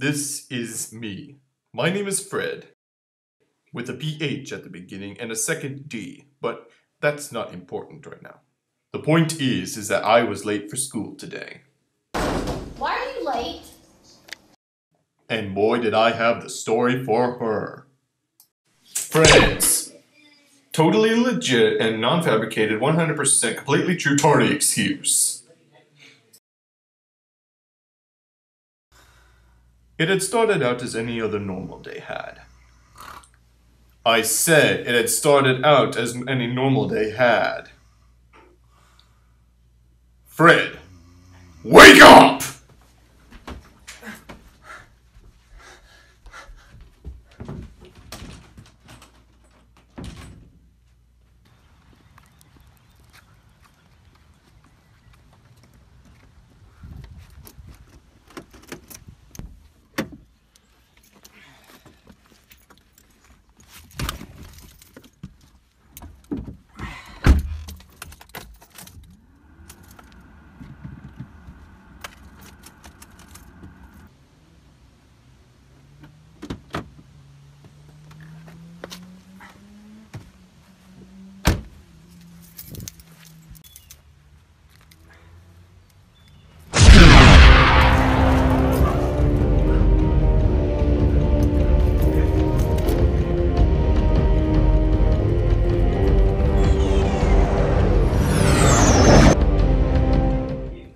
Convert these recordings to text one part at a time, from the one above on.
This is me. My name is Phredd. With a PH at the beginning and a second D, but that's not important right now. The point is, is that I was late for school today. Why are you late? And boy did I have the story for her. Phredd's, totally legit and non-fabricated, 100% completely true tardy excuse. It had started out as any other normal day had. I said it had started out as any normal day had. Phredd, wake up!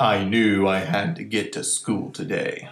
I knew I had to get to school today.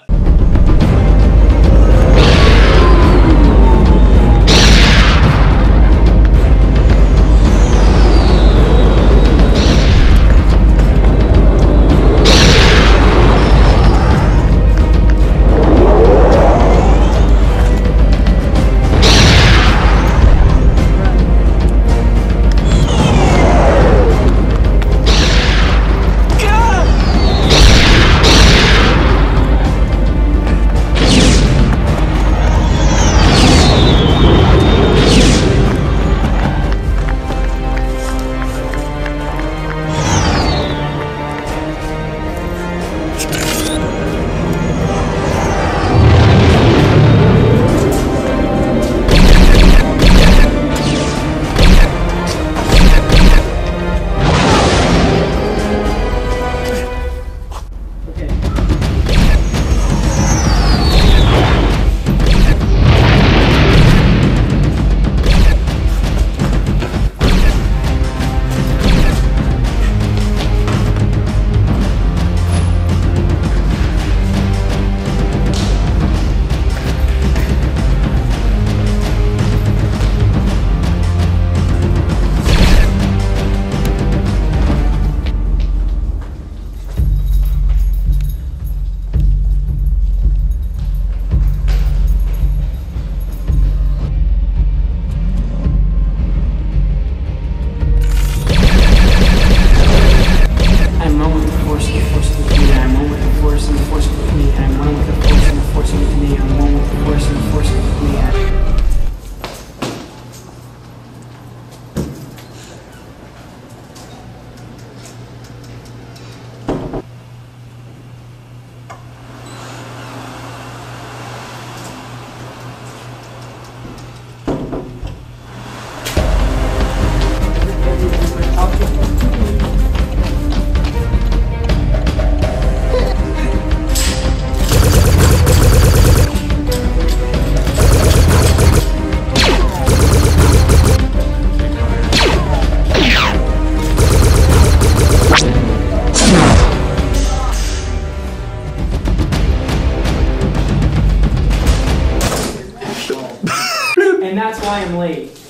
That's why I'm late.